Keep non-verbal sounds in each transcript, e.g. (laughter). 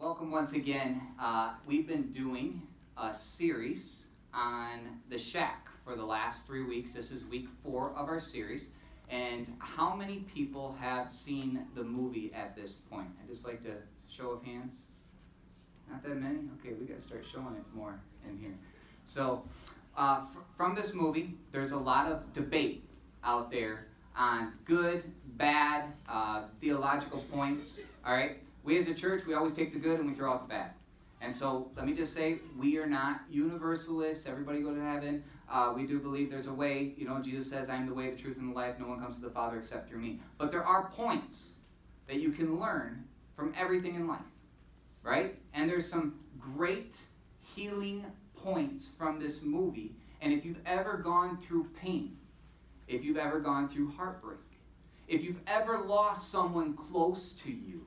Welcome once again. Uh, we've been doing a series on the shack for the last three weeks. This is week four of our series. And how many people have seen the movie at this point? I just like to show of hands. Not that many? Okay, we got to start showing it more in here. So, uh, from this movie, there's a lot of debate out there on good, bad, uh, theological points. All right? We as a church, we always take the good and we throw out the bad. And so let me just say, we are not universalists. Everybody go to heaven. Uh, we do believe there's a way. You know, Jesus says, I am the way, the truth, and the life. No one comes to the Father except through me. But there are points that you can learn from everything in life, right? And there's some great healing points from this movie. And if you've ever gone through pain, if you've ever gone through heartbreak, if you've ever lost someone close to you,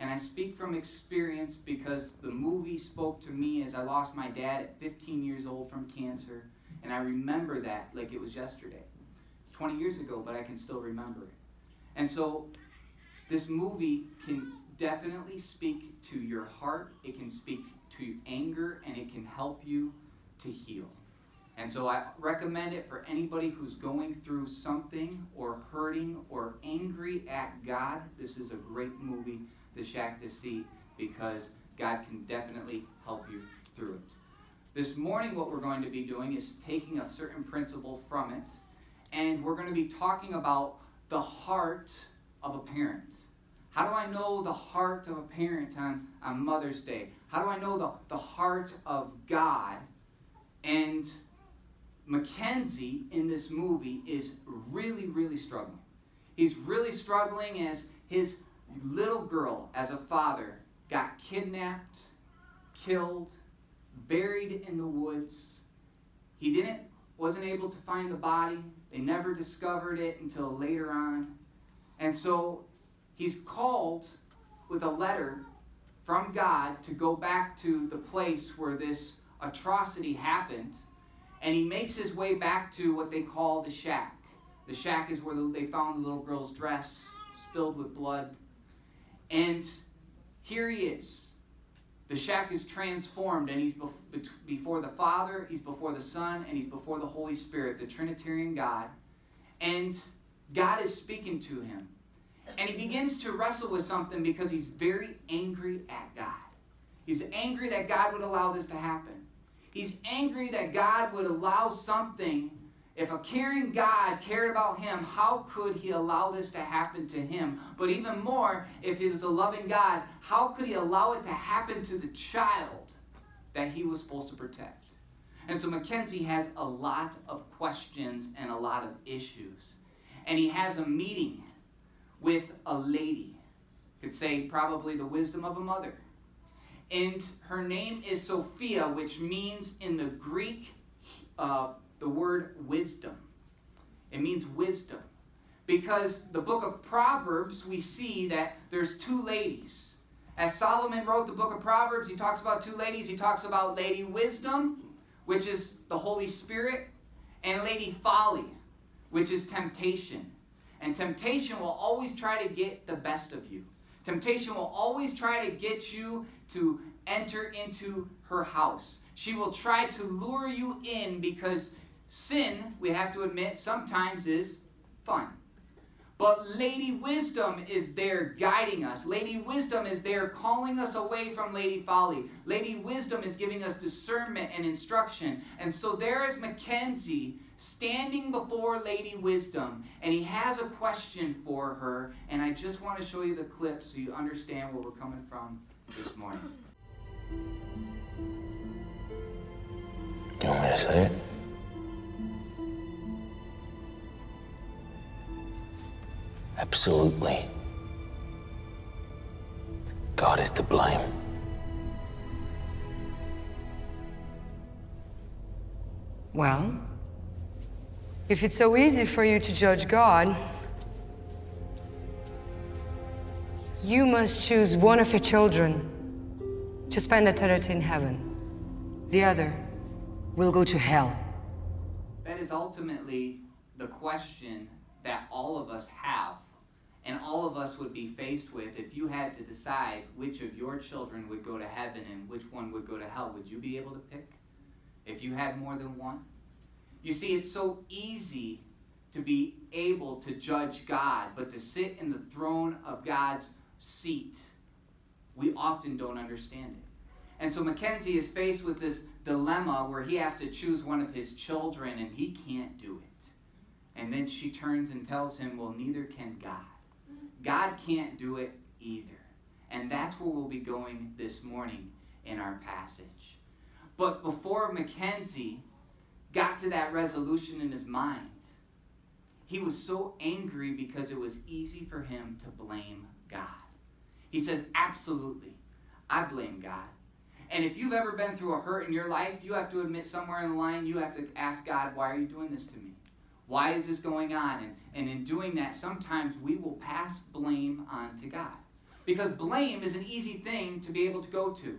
and I speak from experience because the movie spoke to me as I lost my dad at 15 years old from cancer. And I remember that like it was yesterday. It's 20 years ago, but I can still remember it. And so this movie can definitely speak to your heart, it can speak to anger, and it can help you to heal. And so I recommend it for anybody who's going through something or hurting or angry at God. This is a great movie the shack to see because God can definitely help you through it. This morning, what we're going to be doing is taking a certain principle from it, and we're going to be talking about the heart of a parent. How do I know the heart of a parent on, on Mother's Day? How do I know the, the heart of God? And Mackenzie in this movie is really, really struggling. He's really struggling as his little girl, as a father, got kidnapped, killed, buried in the woods. He didn't wasn't able to find the body. They never discovered it until later on. And so he's called with a letter from God to go back to the place where this atrocity happened. And he makes his way back to what they call the shack. The shack is where they found the little girl's dress spilled with blood. And here he is. The shack is transformed, and he's before the Father, he's before the Son, and he's before the Holy Spirit, the Trinitarian God. And God is speaking to him. And he begins to wrestle with something because he's very angry at God. He's angry that God would allow this to happen. He's angry that God would allow something if a caring God cared about him, how could he allow this to happen to him? But even more, if he was a loving God, how could he allow it to happen to the child that he was supposed to protect? And so Mackenzie has a lot of questions and a lot of issues. And he has a meeting with a lady. Could say probably the wisdom of a mother. And her name is Sophia, which means in the Greek uh, the word wisdom. It means wisdom. Because the book of Proverbs, we see that there's two ladies. As Solomon wrote the book of Proverbs, he talks about two ladies. He talks about Lady Wisdom, which is the Holy Spirit, and Lady Folly, which is temptation. And temptation will always try to get the best of you. Temptation will always try to get you to enter into her house. She will try to lure you in because Sin, we have to admit, sometimes is fun. But Lady Wisdom is there guiding us. Lady Wisdom is there calling us away from Lady Folly. Lady Wisdom is giving us discernment and instruction. And so there is Mackenzie standing before Lady Wisdom, and he has a question for her. And I just want to show you the clip so you understand where we're coming from this morning. Do you want me to say it? Absolutely. God is to blame. Well, if it's so easy for you to judge God, you must choose one of your children to spend eternity in heaven. The other will go to hell. That is ultimately the question that all of us have and all of us would be faced with if you had to decide which of your children would go to heaven and which one would go to hell, would you be able to pick? If you had more than one? You see, it's so easy to be able to judge God, but to sit in the throne of God's seat, we often don't understand it. And so Mackenzie is faced with this dilemma where he has to choose one of his children and he can't do it. And then she turns and tells him, Well, neither can God. God can't do it either. And that's where we'll be going this morning in our passage. But before Mackenzie got to that resolution in his mind, he was so angry because it was easy for him to blame God. He says, Absolutely, I blame God. And if you've ever been through a hurt in your life, you have to admit somewhere in the line, you have to ask God, Why are you doing this to me? Why is this going on? And, and in doing that, sometimes we will pass blame on to God. Because blame is an easy thing to be able to go to.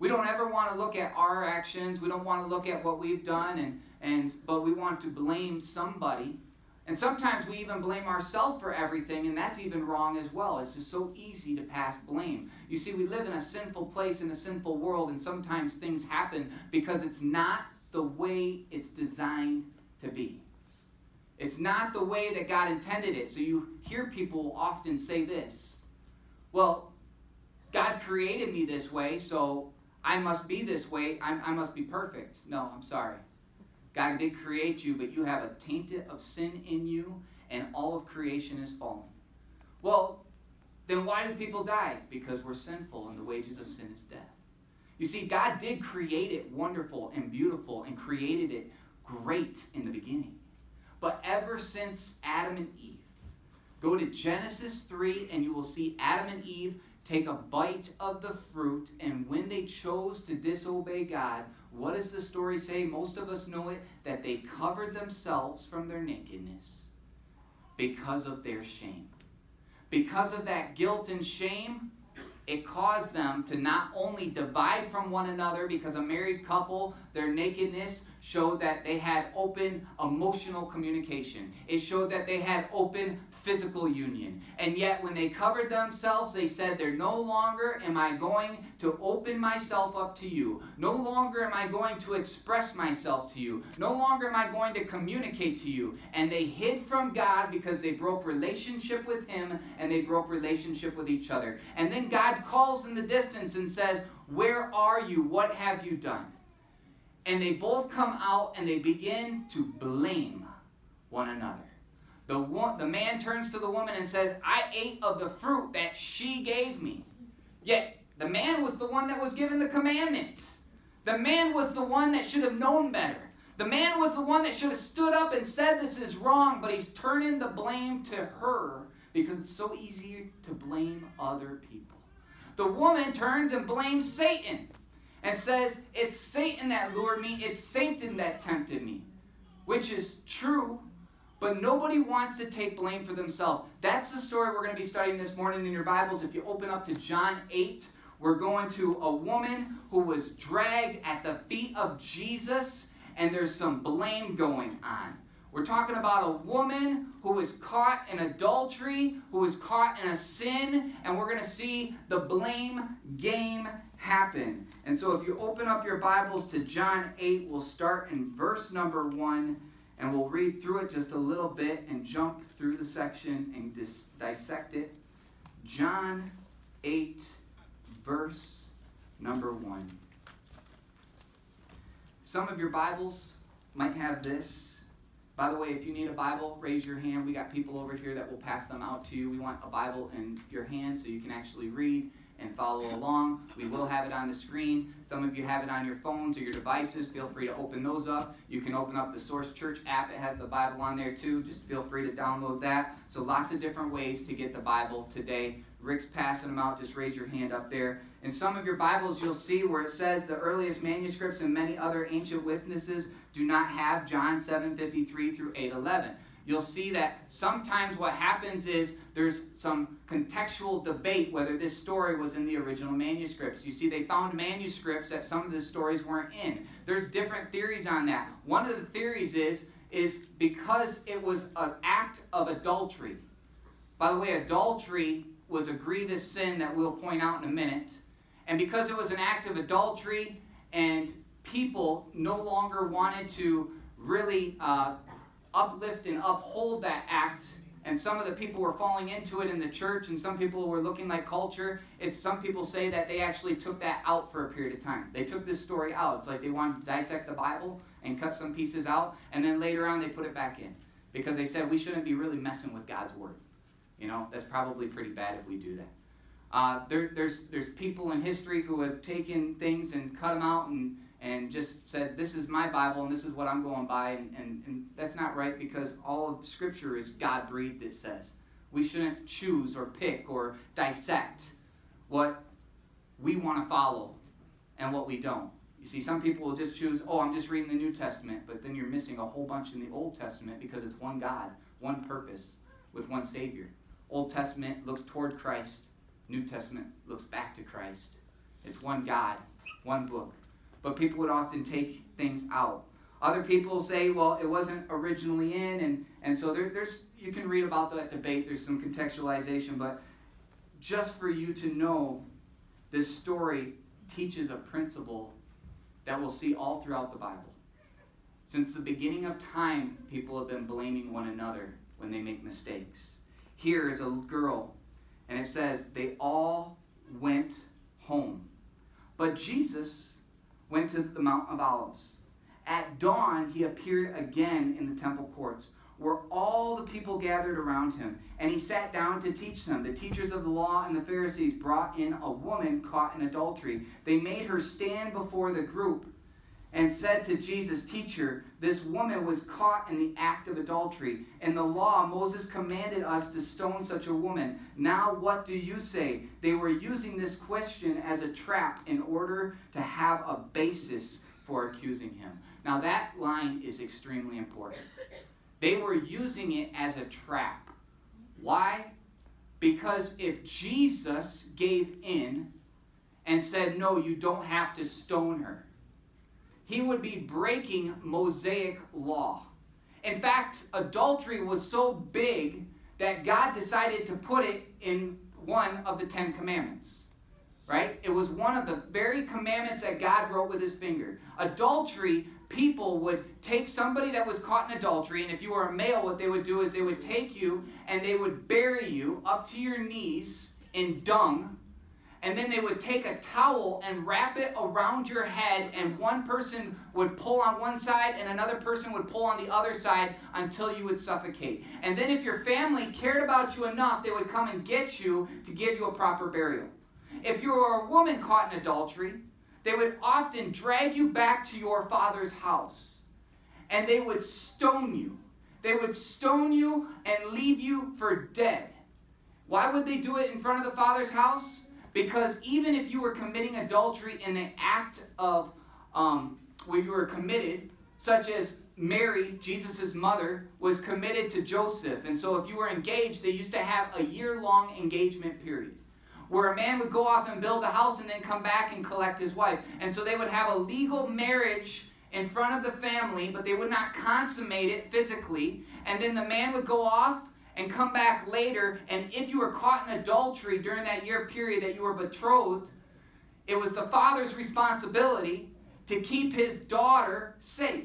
We don't ever want to look at our actions. We don't want to look at what we've done, and, and but we want to blame somebody. And sometimes we even blame ourselves for everything, and that's even wrong as well. It's just so easy to pass blame. You see, we live in a sinful place in a sinful world, and sometimes things happen because it's not the way it's designed to be. It's not the way that God intended it. So you hear people often say this Well, God created me this way, so I must be this way. I'm, i must be perfect. No, I'm sorry. God did create you, but you have a taint of sin in you, and all of creation is fallen. Well, then why do people die? Because we're sinful, and the wages of sin is death. You see, God did create it wonderful and beautiful and created it great in the beginning. But ever since Adam and Eve, go to Genesis 3 and you will see Adam and Eve take a bite of the fruit. And when they chose to disobey God, what does the story say? Most of us know it that they covered themselves from their nakedness because of their shame. Because of that guilt and shame, it caused them to not only divide from one another because a married couple, their nakedness showed that they had open emotional communication. It showed that they had open physical union. And yet, when they covered themselves, they said, There no longer am I going to open myself up to you. No longer am I going to express myself to you. No longer am I going to communicate to you. And they hid from God because they broke relationship with Him and they broke relationship with each other. And then God calls in the distance and says, Where are you? What have you done? And they both come out and they begin to blame one another. The, one, the man turns to the woman and says, I ate of the fruit that she gave me. Yet the man was the one that was given the commandment. The man was the one that should have known better. The man was the one that should have stood up and said this is wrong, but he's turning the blame to her because it's so easy to blame other people. The woman turns and blames Satan and says, It's Satan that lured me, it's Satan that tempted me, which is true, but nobody wants to take blame for themselves. That's the story we're going to be studying this morning in your Bibles. If you open up to John 8, we're going to a woman who was dragged at the feet of Jesus, and there's some blame going on. We're talking about a woman who was caught in adultery, who was caught in a sin, and we're going to see the blame game happen. And so if you open up your Bibles to John 8, we'll start in verse number 1 and we'll read through it just a little bit and jump through the section and dis- dissect it. John 8, verse number 1. Some of your Bibles might have this. By the way, if you need a Bible, raise your hand. We got people over here that will pass them out to you. We want a Bible in your hand so you can actually read and follow along. We will have it on the screen. Some of you have it on your phones or your devices. Feel free to open those up. You can open up the Source Church app. It has the Bible on there too. Just feel free to download that. So lots of different ways to get the Bible today. Rick's passing them out. Just raise your hand up there. In some of your Bibles, you'll see where it says the earliest manuscripts and many other ancient witnesses do not have John 7:53 through 8:11 you'll see that sometimes what happens is there's some contextual debate whether this story was in the original manuscripts. You see, they found manuscripts that some of the stories weren't in. There's different theories on that. One of the theories is is because it was an act of adultery By the way, adultery was a grievous sin that we'll point out in a minute. And because it was an act of adultery and people no longer wanted to really uh, uplift and uphold that act, and some of the people were falling into it in the church, and some people were looking like culture. Some people say that they actually took that out for a period of time. They took this story out. It's like they wanted to dissect the Bible and cut some pieces out, and then later on they put it back in because they said we shouldn't be really messing with God's word. You know, that's probably pretty bad if we do that. Uh, there, there's, there's people in history who have taken things and cut them out and, and just said, This is my Bible and this is what I'm going by. And, and, and that's not right because all of Scripture is God breathed, it says. We shouldn't choose or pick or dissect what we want to follow and what we don't. You see, some people will just choose, oh, I'm just reading the New Testament, but then you're missing a whole bunch in the Old Testament because it's one God, one purpose, with one Savior. Old Testament looks toward Christ, New Testament looks back to Christ. It's one God, one book. But people would often take things out. Other people say, well, it wasn't originally in, and, and so there, there's you can read about that debate. There's some contextualization, but just for you to know, this story teaches a principle that we'll see all throughout the Bible. Since the beginning of time, people have been blaming one another when they make mistakes. Here is a girl, and it says, they all went home. But Jesus went to the Mount of Olives. At dawn, he appeared again in the temple courts, where all the people gathered around him, and he sat down to teach them. The teachers of the law and the Pharisees brought in a woman caught in adultery. They made her stand before the group and said to Jesus, Teacher, this woman was caught in the act of adultery. In the law, Moses commanded us to stone such a woman. Now, what do you say? They were using this question as a trap in order to have a basis for accusing him. Now, that line is extremely important. They were using it as a trap. Why? Because if Jesus gave in and said, No, you don't have to stone her he would be breaking Mosaic law. In fact, adultery was so big that God decided to put it in one of the Ten Commandments. Right? It was one of the very commandments that God wrote with his finger. Adultery, people would take somebody that was caught in adultery, and if you were a male, what they would do is they would take you and they would bury you up to your knees in dung and then they would take a towel and wrap it around your head, and one person would pull on one side and another person would pull on the other side until you would suffocate. And then, if your family cared about you enough, they would come and get you to give you a proper burial. If you were a woman caught in adultery, they would often drag you back to your father's house and they would stone you. They would stone you and leave you for dead. Why would they do it in front of the father's house? Because even if you were committing adultery in the act of um, where you were committed, such as Mary, Jesus' mother, was committed to Joseph. And so if you were engaged, they used to have a year long engagement period where a man would go off and build a house and then come back and collect his wife. And so they would have a legal marriage in front of the family, but they would not consummate it physically. And then the man would go off and come back later, and if you were caught in adultery during that year period that you were betrothed, it was the father's responsibility to keep his daughter safe.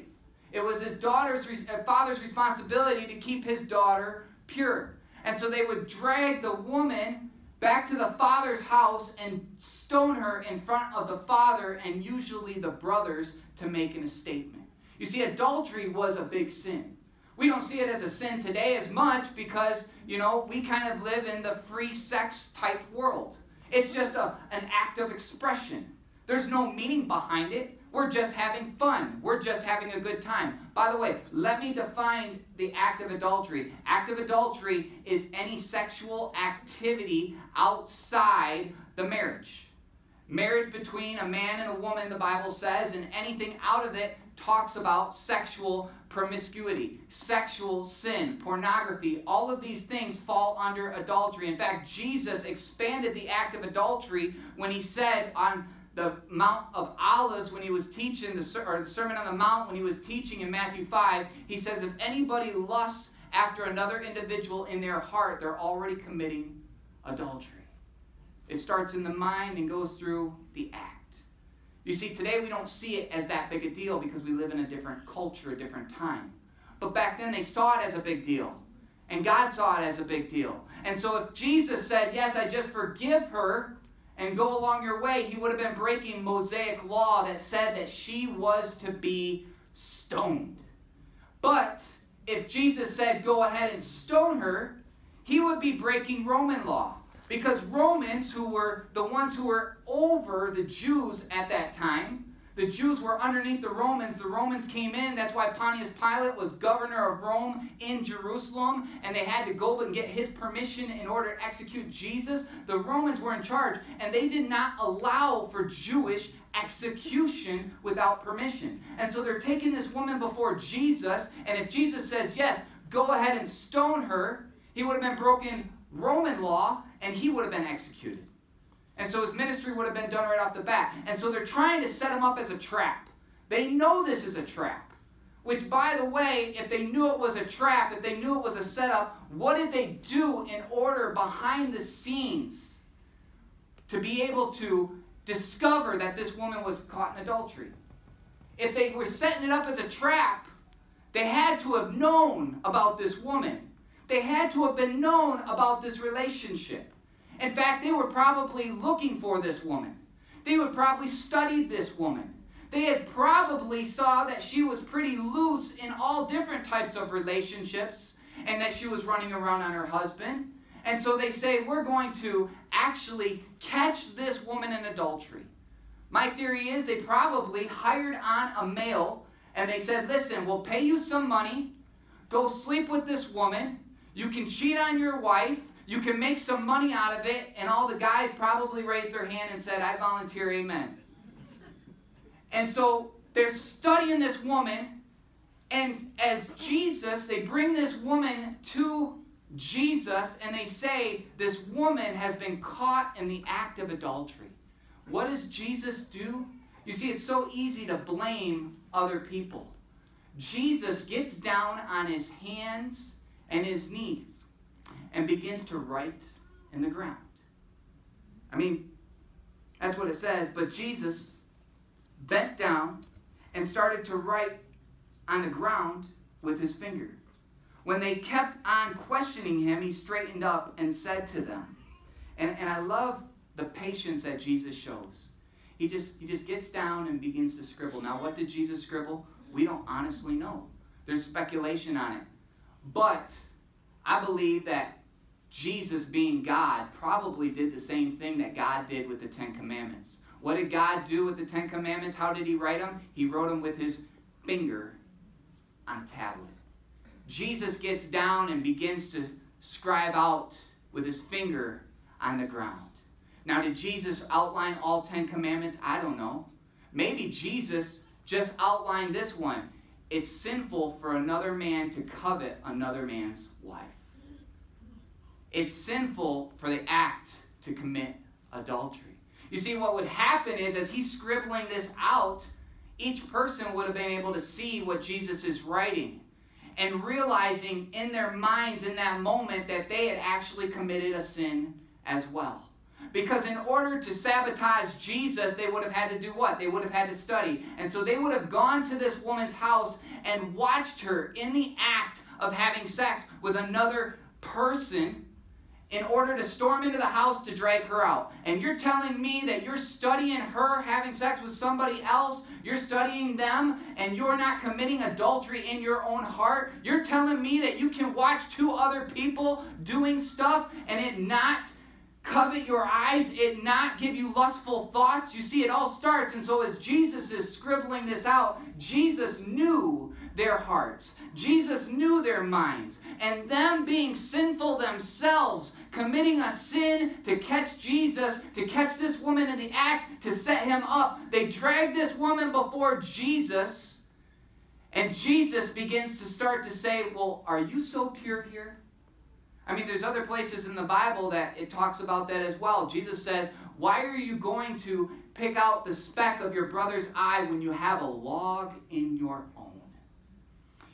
It was his daughter's uh, father's responsibility to keep his daughter pure. And so they would drag the woman back to the father's house and stone her in front of the father and usually the brothers to make an statement. You see, adultery was a big sin. We don't see it as a sin today as much because, you know, we kind of live in the free sex type world. It's just a, an act of expression. There's no meaning behind it. We're just having fun. We're just having a good time. By the way, let me define the act of adultery. Act of adultery is any sexual activity outside the marriage. Marriage between a man and a woman, the Bible says, and anything out of it talks about sexual promiscuity, sexual sin, pornography, all of these things fall under adultery. In fact, Jesus expanded the act of adultery when he said on the Mount of Olives when he was teaching the, or the Sermon on the Mount when he was teaching in Matthew 5, he says, If anybody lusts after another individual in their heart, they're already committing adultery. It starts in the mind and goes through the act. You see, today we don't see it as that big a deal because we live in a different culture, a different time. But back then they saw it as a big deal. And God saw it as a big deal. And so if Jesus said, Yes, I just forgive her and go along your way, he would have been breaking Mosaic law that said that she was to be stoned. But if Jesus said, Go ahead and stone her, he would be breaking Roman law. Because Romans, who were the ones who were over the Jews at that time, the Jews were underneath the Romans. The Romans came in. That's why Pontius Pilate was governor of Rome in Jerusalem, and they had to go and get his permission in order to execute Jesus. The Romans were in charge, and they did not allow for Jewish execution without permission. And so they're taking this woman before Jesus, and if Jesus says, Yes, go ahead and stone her, he would have been broken Roman law, and he would have been executed. And so his ministry would have been done right off the bat. And so they're trying to set him up as a trap. They know this is a trap. Which, by the way, if they knew it was a trap, if they knew it was a setup, what did they do in order behind the scenes to be able to discover that this woman was caught in adultery? If they were setting it up as a trap, they had to have known about this woman. They had to have been known about this relationship. In fact, they were probably looking for this woman. They would probably studied this woman. They had probably saw that she was pretty loose in all different types of relationships and that she was running around on her husband. And so they say, we're going to actually catch this woman in adultery. My theory is they probably hired on a male and they said, listen, we'll pay you some money. Go sleep with this woman. You can cheat on your wife. You can make some money out of it, and all the guys probably raised their hand and said, I volunteer, amen. And so they're studying this woman, and as Jesus, they bring this woman to Jesus, and they say, This woman has been caught in the act of adultery. What does Jesus do? You see, it's so easy to blame other people. Jesus gets down on his hands and his knees and begins to write in the ground. I mean, that's what it says. But Jesus bent down and started to write on the ground with his finger. When they kept on questioning him, he straightened up and said to them, and, and I love the patience that Jesus shows. He just, he just gets down and begins to scribble. Now, what did Jesus scribble? We don't honestly know. There's speculation on it. But I believe that Jesus, being God, probably did the same thing that God did with the Ten Commandments. What did God do with the Ten Commandments? How did He write them? He wrote them with His finger on a tablet. Jesus gets down and begins to scribe out with his finger on the ground. Now, did Jesus outline all Ten Commandments? I don't know. Maybe Jesus just outlined this one. It's sinful for another man to covet another man's wife it's sinful for the act to commit adultery. You see, what would happen is as he's scribbling this out, each person would have been able to see what Jesus is writing and realizing in their minds in that moment that they had actually committed a sin as well. Because in order to sabotage Jesus, they would have had to do what? They would have had to study. And so they would have gone to this woman's house and watched her in the act of having sex with another person in order to storm into the house to drag her out. And you're telling me that you're studying her having sex with somebody else, you're studying them, and you're not committing adultery in your own heart? You're telling me that you can watch two other people doing stuff and it not covet your eyes, it not give you lustful thoughts? You see, it all starts. And so as Jesus is scribbling this out, Jesus knew their hearts. Jesus knew their minds. And them being sinful themselves, committing a sin to catch Jesus, to catch this woman in the act, to set him up, they drag this woman before Jesus. And Jesus begins to start to say, Well, are you so pure here? I mean, there's other places in the Bible that it talks about that as well. Jesus says, Why are you going to pick out the speck of your brother's eye when you have a log in your own?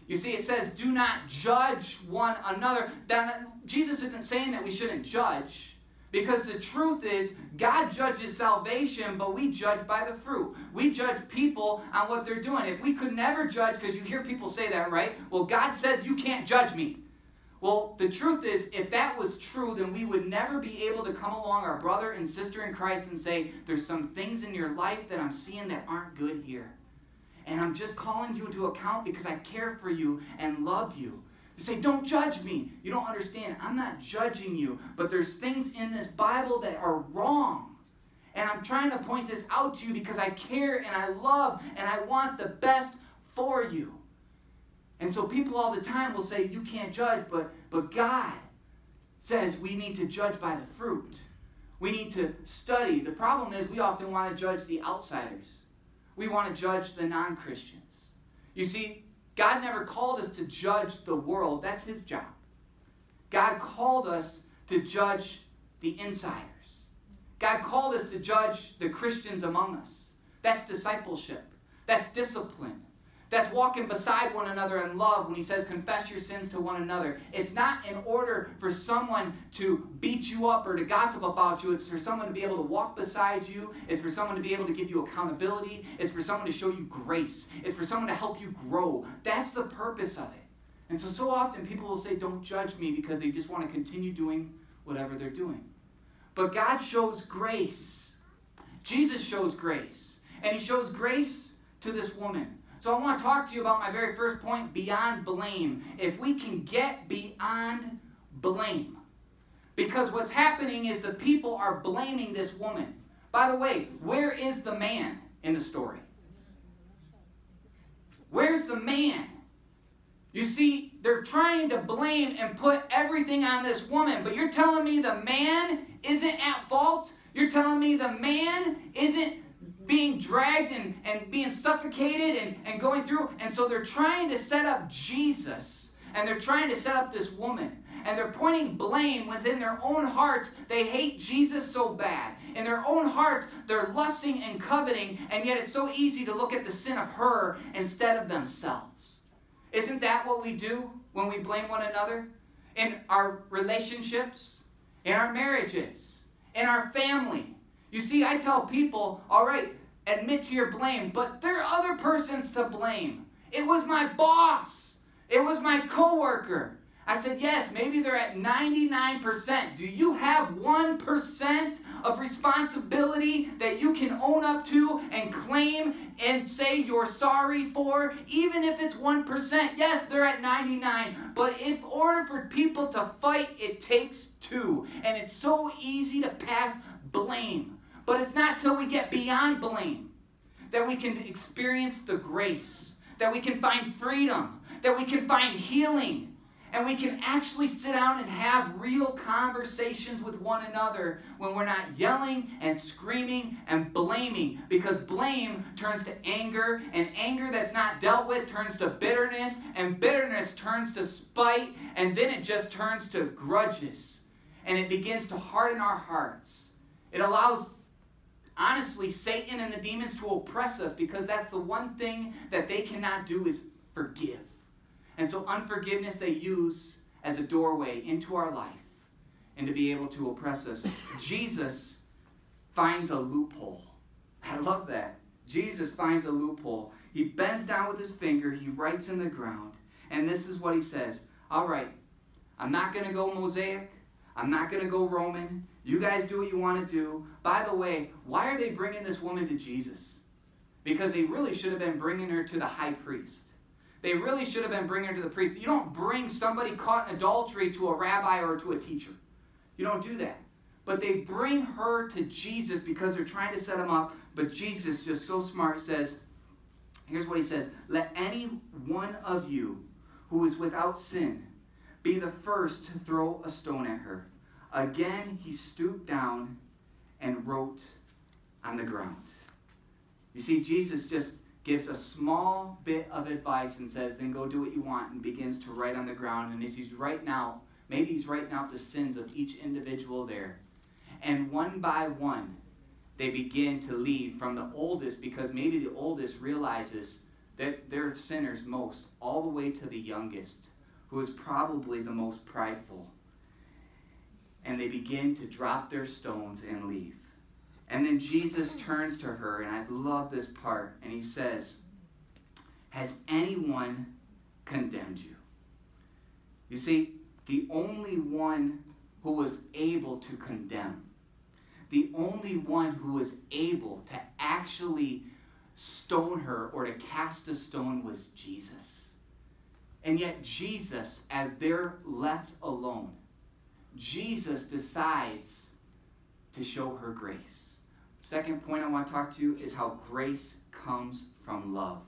You see, it says, do not judge one another. That, Jesus isn't saying that we shouldn't judge. Because the truth is, God judges salvation, but we judge by the fruit. We judge people on what they're doing. If we could never judge, because you hear people say that, right? Well, God says you can't judge me. Well, the truth is, if that was true, then we would never be able to come along our brother and sister in Christ and say, There's some things in your life that I'm seeing that aren't good here. And I'm just calling you to account because I care for you and love you. You say, Don't judge me. You don't understand. I'm not judging you, but there's things in this Bible that are wrong. And I'm trying to point this out to you because I care and I love and I want the best for you. And so people all the time will say, You can't judge, but, but God says we need to judge by the fruit. We need to study. The problem is, we often want to judge the outsiders, we want to judge the non Christians. You see, God never called us to judge the world, that's His job. God called us to judge the insiders. God called us to judge the Christians among us. That's discipleship, that's discipline. That's walking beside one another in love when he says, confess your sins to one another. It's not in order for someone to beat you up or to gossip about you. It's for someone to be able to walk beside you. It's for someone to be able to give you accountability. It's for someone to show you grace. It's for someone to help you grow. That's the purpose of it. And so, so often people will say, don't judge me because they just want to continue doing whatever they're doing. But God shows grace. Jesus shows grace. And he shows grace to this woman. So I want to talk to you about my very first point beyond blame. If we can get beyond blame. Because what's happening is the people are blaming this woman. By the way, where is the man in the story? Where's the man? You see, they're trying to blame and put everything on this woman, but you're telling me the man isn't at fault? You're telling me the man isn't being dragged and, and being suffocated and, and going through. And so they're trying to set up Jesus and they're trying to set up this woman. And they're pointing blame within their own hearts. They hate Jesus so bad. In their own hearts, they're lusting and coveting, and yet it's so easy to look at the sin of her instead of themselves. Isn't that what we do when we blame one another? In our relationships, in our marriages, in our family, you see, I tell people, all right, admit to your blame, but there are other persons to blame. It was my boss. It was my coworker. I said, yes, maybe they're at 99%. Do you have 1% of responsibility that you can own up to and claim and say you're sorry for? Even if it's 1%, yes, they're at 99. But in order for people to fight, it takes two. And it's so easy to pass blame. But it's not till we get beyond blame that we can experience the grace, that we can find freedom, that we can find healing, and we can actually sit down and have real conversations with one another when we're not yelling and screaming and blaming because blame turns to anger and anger that's not dealt with turns to bitterness and bitterness turns to spite and then it just turns to grudges and it begins to harden our hearts. It allows honestly, Satan and the demons to oppress us because that's the one thing that they cannot do is forgive. And so unforgiveness they use as a doorway into our life and to be able to oppress us. Jesus finds a loophole. (laughs) I love that. Jesus finds a loophole. He bends down with his finger, he writes in the ground, and this is what he says All right, I'm not going to go Mosaic, I'm not going to go Roman. You guys do what you want to do. By the way, why are they bringing this woman to Jesus? Because they really should have been bringing her to the high priest. They really should have been bringing her to the priest. You don't bring somebody caught in adultery to a rabbi or to a teacher. You don't do that. But they bring her to Jesus because they're trying to set him up. But Jesus, just so smart, says, here's what he says Let any one of you who is without sin be the first to throw a stone at her. Again, he stooped down and wrote on the ground. You see, Jesus just gives a small bit of advice and says, then go do what you want, and begins to write on the ground. And as he's writing out, maybe he's writing out the sins of each individual there. And one by one, they begin to leave from the oldest, because maybe the oldest realizes They're, they're sinners most, all the way to the youngest, who is probably the most prideful. And they begin to drop their stones and leave. And then Jesus hmm. turns to her, and I love this part, and he says, Has anyone condemned you? You see, the only one who was able to condemn, the only one who was able to actually stone her or to cast a stone was Jesus. And yet, Jesus, as they're left alone, Jesus decides to show her grace. Second point I want to talk to you is how grace comes from love.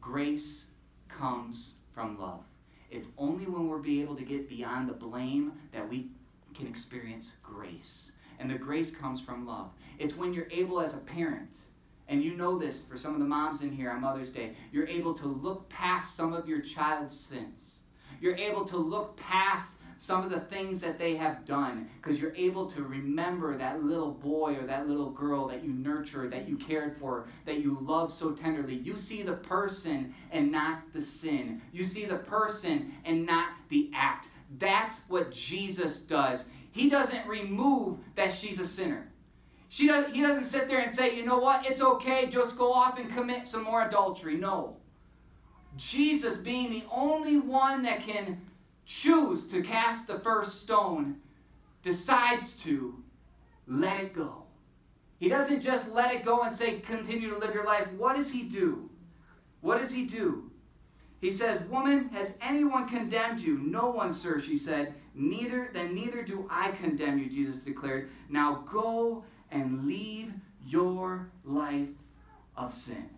Grace comes from love. It's only when we're be able to get beyond the blame that we can experience grace. And the grace comes from love. It's when you're able as a parent, and you know this for some of the moms in here on Mother's Day, you're able to look past some of your child's sins. You're able to look past some of the things that they have done because you're able to remember that little boy or that little girl that you nurtured, that you cared for, that you loved so tenderly. You see the person and not the sin. You see the person and not the act. That's what Jesus does. He doesn't remove that she's a sinner. She does, he doesn't sit there and say, you know what, it's okay, just go off and commit some more adultery. No. Jesus, being the only one that can choose to cast the first stone, decides to let it go. He doesn't just let it go and say, continue to live your life. What does he do? What does he do? He says, Woman, has anyone condemned you? No one, sir, she said. Neither, then neither do I condemn you, Jesus declared. Now go and leave your life of sin.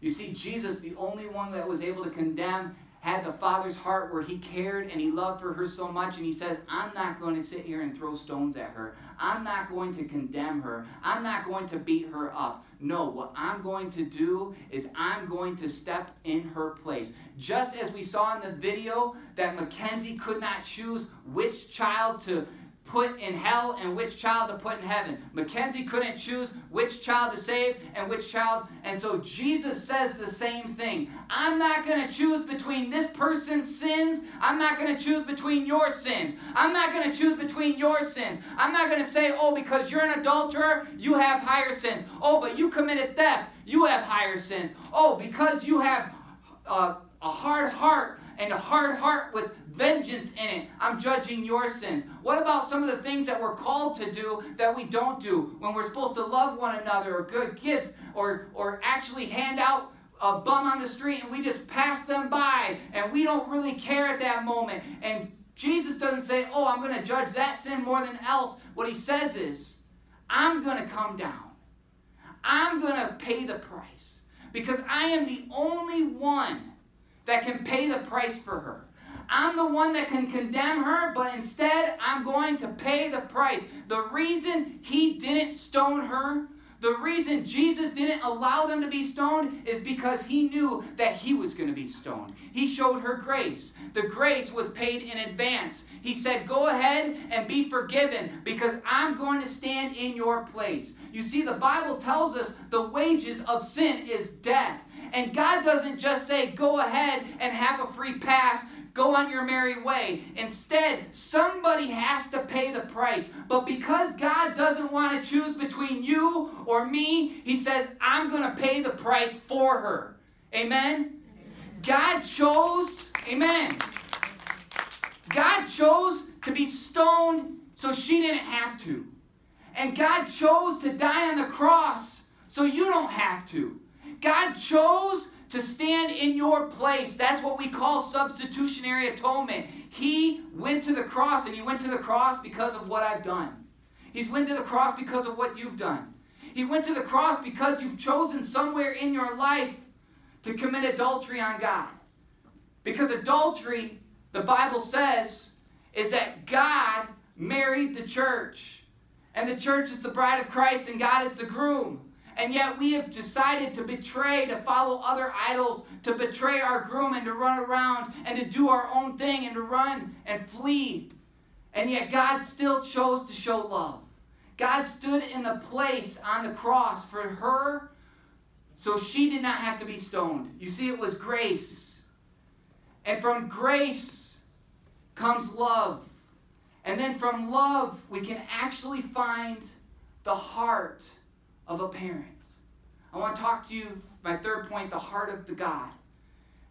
You see, Jesus, the only one that was able to condemn had the Father's heart where he cared and he loved for her so much. And he says, I'm not going to sit here and throw stones at her. I'm not going to condemn her. I'm not going to beat her up. No, what I'm going to do is I'm going to step in her place. Just as we saw in the video that Mackenzie could not choose which child to put in hell and which child to put in heaven. Mackenzie couldn't choose which child to save and which child. And so Jesus says the same thing. I'm not going to choose between this person's sins. I'm not going to choose between your sins. I'm not going to choose between your sins. I'm not going to say, oh, because you're an adulterer, you have higher sins. Oh, but you committed theft, you have higher sins. Oh, because you have uh, a hard heart and a hard heart with vengeance in it. I'm judging your sins. What about some of the things that we're called to do that we don't do when we're supposed to love one another or good gifts or, or actually hand out a bum on the street and we just pass them by and we don't really care at that moment. And Jesus doesn't say, oh, I'm going to judge that sin more than else. What he says is, I'm going to come down. I'm going to pay the price because I am the only one that can pay the price for her. I'm the one that can condemn her, but instead I'm going to pay the price. The reason he didn't stone her, the reason Jesus didn't allow them to be stoned is because he knew that he was going to be stoned. He showed her grace. The grace was paid in advance. He said, Go ahead and be forgiven because I'm going to stand in your place. You see, the Bible tells us the wages of sin is death. And God doesn't just say, Go ahead and have a free pass go on your merry way. Instead, somebody has to pay the price. But because God doesn't want to choose between you or me, He says, I'm going to pay the price for her. Amen? God chose, amen. God chose to be stoned so she didn't have to. And God chose to die on the cross so you don't have to. God chose to stand in your place. That's what we call substitutionary atonement. He went to the cross, and he went to the cross because of what I've done. He's went to the cross because of what you've done. He went to the cross because you've chosen somewhere in your life to commit adultery on God. Because adultery, the Bible says, is that God married the church. And the church is the bride of Christ, and God is the groom. And yet we have decided to betray, to follow other idols, to betray our groom and to run around and to do our own thing and to run and flee. And yet God still chose to show love. God stood in the place on the cross for her so she did not have to be stoned. You see, it was grace. And from grace comes love. And then from love, we can actually find the heart of a parent. I want to talk to you, my third point, the heart of the God.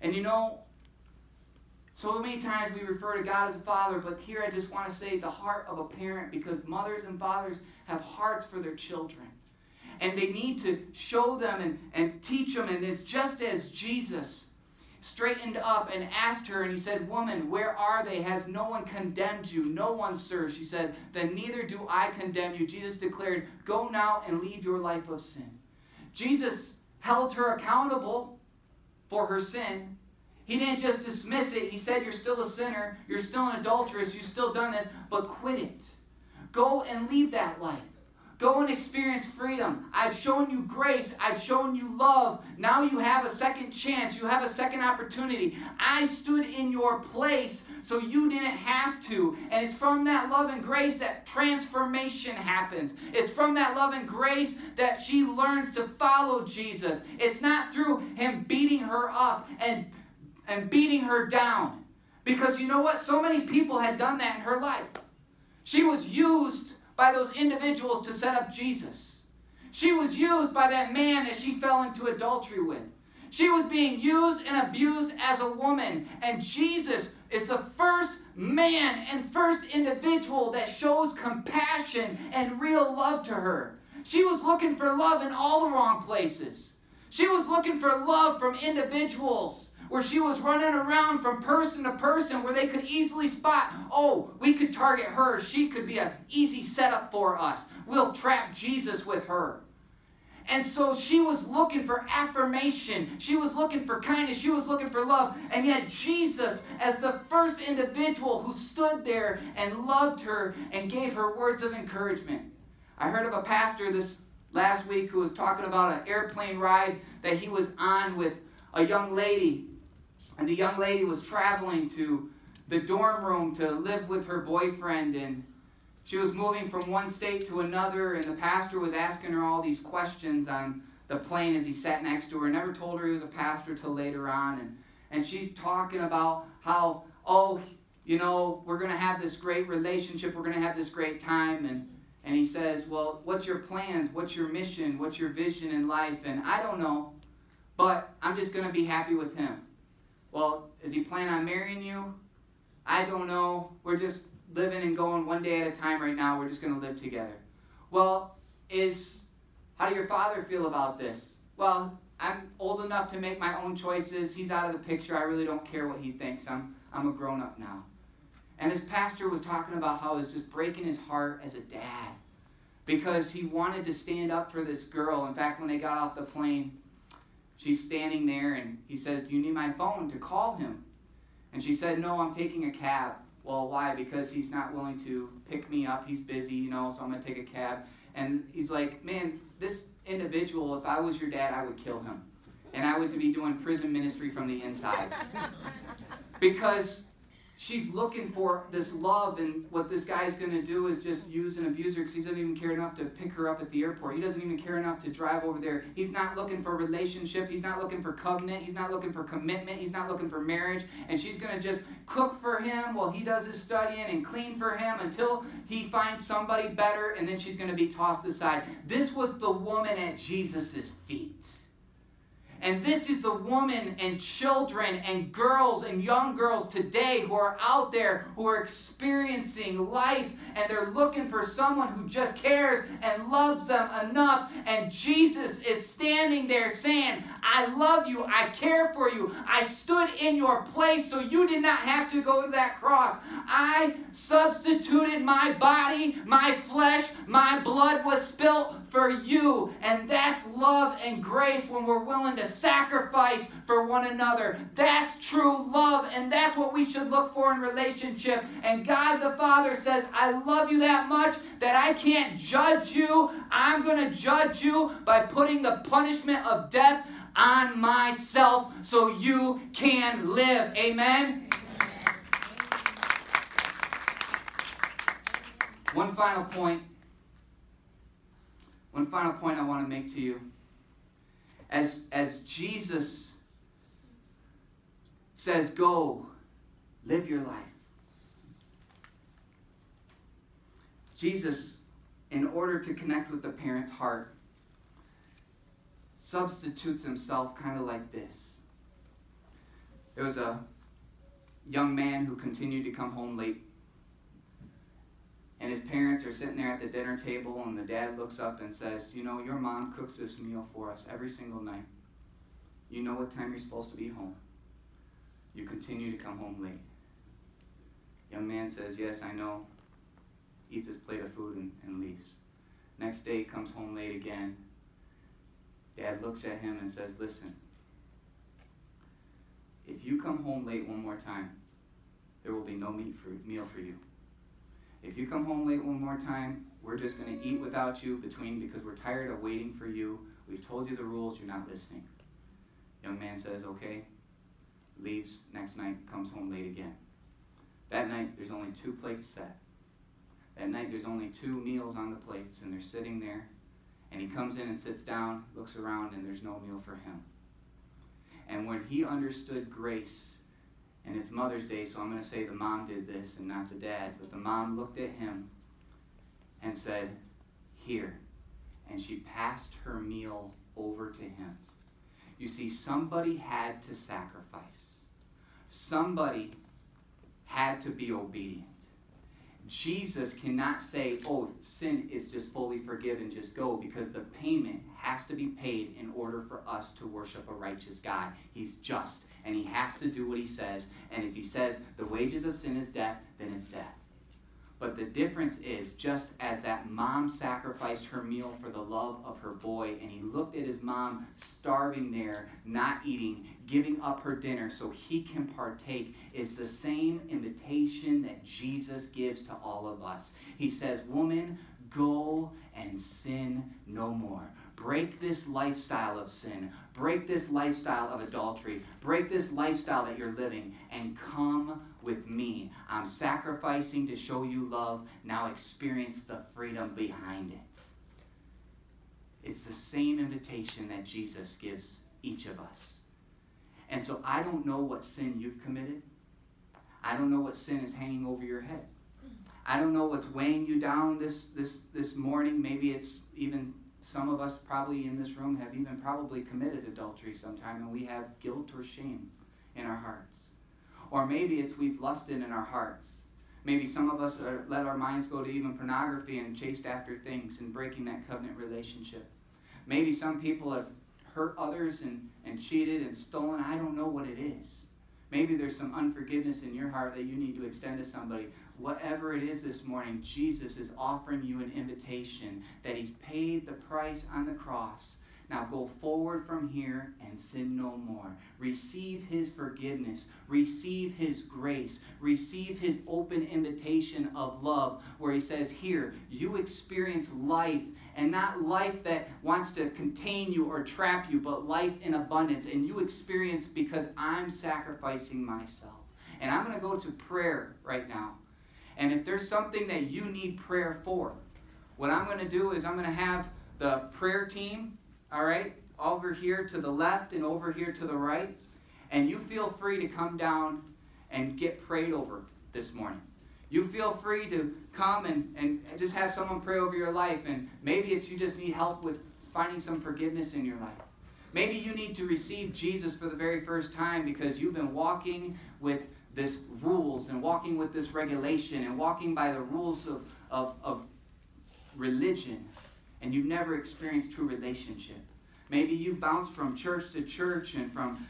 And you know, so many times we refer to God as a father, but here I just want to say the heart of a parent because mothers and fathers have hearts for their children. And they need to show them and, and teach them. And it's just as Jesus straightened up and asked her, and he said, Woman, where are they? Has no one condemned you? No one, sir. She said, Then neither do I condemn you. Jesus declared, Go now and leave your life of sin. Jesus held her accountable for her sin. He didn't just dismiss it. He said, You're still a sinner. You're still an adulteress. You've still done this, but quit it. Go and leave that life. Go and experience freedom. I've shown you grace. I've shown you love. Now you have a second chance. You have a second opportunity. I stood in your place so you didn't have to. And it's from that love and grace that transformation happens. It's from that love and grace that she learns to follow Jesus. It's not through him beating her up and, and beating her down. Because you know what? So many people had done that in her life. She was used by those individuals to set up Jesus. She was used by that man that she fell into adultery with. She was being used and abused as a woman. And Jesus is the first man and first individual that shows compassion and real love to her. She was looking for love in all the wrong places. She was looking for love from individuals where she was running around from person to person where they could easily spot, oh, we could target her. She could be an easy setup for us. We'll trap Jesus with her. And so she was looking for affirmation. She was looking for kindness. She was looking for love. And yet, Jesus, as the first individual who stood there and loved her and gave her words of encouragement. I heard of a pastor this last week who was talking about an airplane ride that he was on with a young lady and the young lady was traveling to the dorm room to live with her boyfriend. And she was moving from one state to another. And the pastor was asking her all these questions on the plane as he sat next to her. Never told her he was a pastor till later on. And, and she's talking about how, oh, you know, we're going to have this great relationship. We're going to have this great time. And, and he says, well, what's your plans? What's your mission? What's your vision in life? And I don't know, but I'm just going to be happy with him. Well, is he planning on marrying you? I don't know. We're just living and going one day at a time right now. We're just going to live together. Well, is how do your father feel about this? Well, I'm old enough to make my own choices. He's out of the picture. I really don't care what he thinks. I'm I'm a grown up now. And his pastor was talking about how it was just breaking his heart as a dad because he wanted to stand up for this girl. In fact, when they got off the plane, She's standing there and he says, Do you need my phone to call him? And she said, No, I'm taking a cab. Well, why? Because he's not willing to pick me up. He's busy, you know, so I'm going to take a cab. And he's like, Man, this individual, if I was your dad, I would kill him. And I would be doing prison ministry from the inside. (laughs) because she's looking for this love, and what this guy's going to do is just use and abuse her because he doesn't even care enough to pick her up at the airport. He doesn't even care enough to drive over there. He's not looking for relationship. He's not looking for covenant. He's not looking for commitment. He's not looking for marriage. And she's going to just cook for him while he does his studying and clean for him until he finds somebody better, and then she's going to be tossed aside. This was the woman at Jesus' feet. And this is the woman and children and girls and young girls today who are out there who are experiencing life and they're looking for someone who just cares and loves them enough. And Jesus is standing there saying, I love you. I care for you. I stood in your place so you did not have to go to that cross. I substituted my body, my flesh, my blood was spilt for you. And that's love and grace when we're willing to sacrifice for one another. That's true love, and that's what we should look for in relationship. And God the Father says, I love you that much that I can't judge you. I'm going to judge you by putting the punishment of death on myself so you can live. Amen. One final point one final point I want to make to you. As, as Jesus says, Go, live your life. Jesus, in order to connect with the parent's heart, substitutes himself kind of like this. There was a young man who continued to come home late. And his parents are sitting there at the dinner table, and the dad looks up and says, You know, your mom cooks this meal for us every single night. You know what time you're supposed to be home. You continue to come home late. Young man says, Yes, I know. Eats his plate of food and, and leaves. Next day, comes home late again. Dad looks at him and says, Listen, if you come home late one more time, there will be no meat for, meal for you. If you come home late one more time, we're just going to eat without you between because we're tired of waiting for you. We've told you the rules, you're not listening. Young man says, okay, leaves next night, comes home late again. That night, there's only two plates set. That night, there's only two meals on the plates, and they're sitting there. And he comes in and sits down, looks around, and there's no meal for him. And when he understood grace, and it's Mother's Day, so I'm going to say the mom did this and not the dad, but the mom looked at him and said, Here. And she passed her meal over to him. You see, somebody had to sacrifice, somebody had to be obedient. Jesus cannot say, oh, sin is just fully forgiven, just go, because the payment has to be paid in order for us to worship a righteous God. He's just, and he has to do what he says. And if he says the wages of sin is death, then it's death. But the difference is just as that mom sacrificed her meal for the love of her boy, and he looked at his mom starving there, not eating, giving up her dinner so he can partake, is the same invitation that Jesus gives to all of us. He says, Woman, go and sin no more. Break this lifestyle of sin. Break this lifestyle of adultery. Break this lifestyle that you're living and come with me. I'm sacrificing to show you love. Now experience the freedom behind it. It's the same invitation that Jesus gives each of us. And so I don't know what sin you've committed. I don't know what sin is hanging over your head. I don't know what's weighing you down this this this morning. Maybe it's even some of us probably in this room have even probably committed adultery sometime and we have guilt or shame in our hearts. Or maybe it's we've lusted in our hearts. Maybe some of us are, let our minds go to even pornography and chased after things and breaking that covenant relationship. Maybe some people have hurt others and, and cheated and stolen. I don't know what it is. Maybe there's some unforgiveness in your heart that you need to extend to somebody. Whatever it is this morning, Jesus is offering you an invitation that He's paid the price on the cross. Now go forward from here and sin no more. Receive His forgiveness. Receive His grace. Receive His open invitation of love, where He says, Here, you experience life and not life that wants to contain you or trap you, but life in abundance. And you experience because I'm sacrificing myself. And I'm going to go to prayer right now. And if there's something that you need prayer for, what I'm going to do is I'm going to have the prayer team, all right, over here to the left and over here to the right. And you feel free to come down and get prayed over this morning. You feel free to come and, and just have someone pray over your life. And maybe it's you just need help with finding some forgiveness in your life. Maybe you need to receive Jesus for the very first time because you've been walking with this rules and walking with this regulation and walking by the rules of, of, of religion and you've never experienced true relationship. Maybe you bounced from church to church and from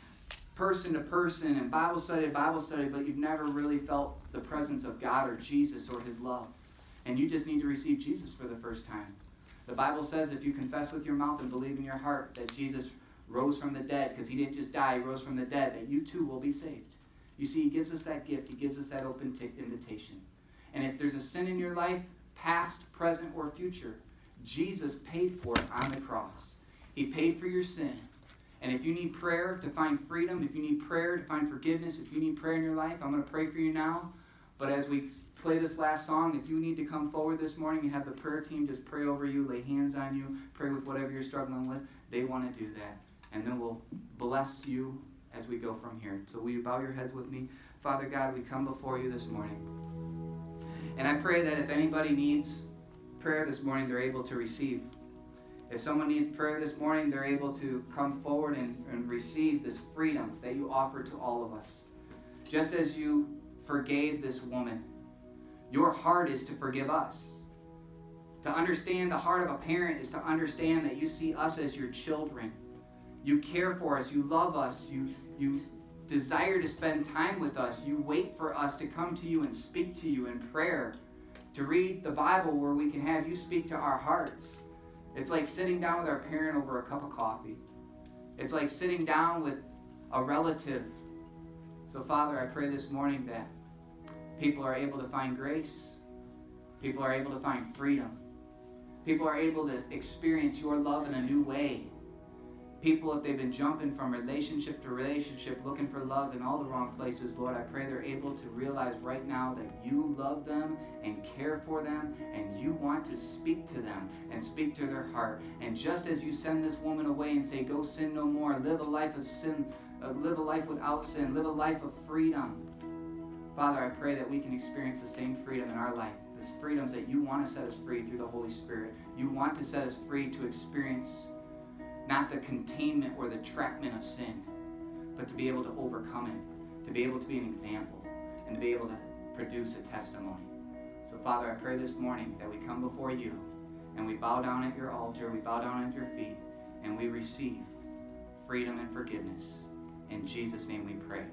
person to person and Bible study to Bible study, but you've never really felt the presence of God or Jesus or His love. And you just need to receive Jesus for the first time. The Bible says if you confess with your mouth and believe in your heart that Jesus rose from the dead, because He didn't just die, He rose from the dead, that you too will be saved. You see, He gives us that gift, He gives us that open t- invitation. And if there's a sin in your life, past, present, or future, Jesus paid for it on the cross. He paid for your sin. And if you need prayer to find freedom, if you need prayer to find forgiveness, if you need prayer in your life, I'm going to pray for you now. But as we play this last song, if you need to come forward this morning and have the prayer team just pray over you, lay hands on you, pray with whatever you're struggling with, they want to do that. and then we'll bless you as we go from here. So, will you bow your heads with me? Father God, we come before you this morning. And I pray that if anybody needs prayer this morning, they're able to receive. If someone needs prayer this morning, they're able to come forward and, and receive this freedom that you offer to all of us. Just as you forgave this woman, your heart is to forgive us. To understand the heart of a parent is to understand that you see us as your children. You care for us, you love us, you, you desire to spend time with us. You wait for us to come to you and speak to you in prayer, to read the Bible where we can have you speak to our hearts. It's like sitting down with our parent over a cup of coffee. It's like sitting down with a relative. So, Father, I pray this morning that people are able to find grace, people are able to find freedom, people are able to experience your love in a new way. People, if they've been jumping from relationship to relationship, looking for love in all the wrong places, Lord, I pray they're able to realize right now that you love them and care for them, and you want to speak to them and speak to their heart. And just as you send this woman away and say, Go sin no more, live a life of sin, uh, live a life without sin, live a life of freedom. Father, I pray that we can experience the same freedom in our life. The freedoms that you want to set us free through the Holy Spirit. You want to set us free to experience not the containment or the trapment of sin, but to be able to overcome it, to be able to be an example, and to be able to produce a testimony. So, Father, I pray this morning that we come before you and we bow down at your altar, we bow down at your feet, and we receive freedom and forgiveness. In Jesus' name we pray.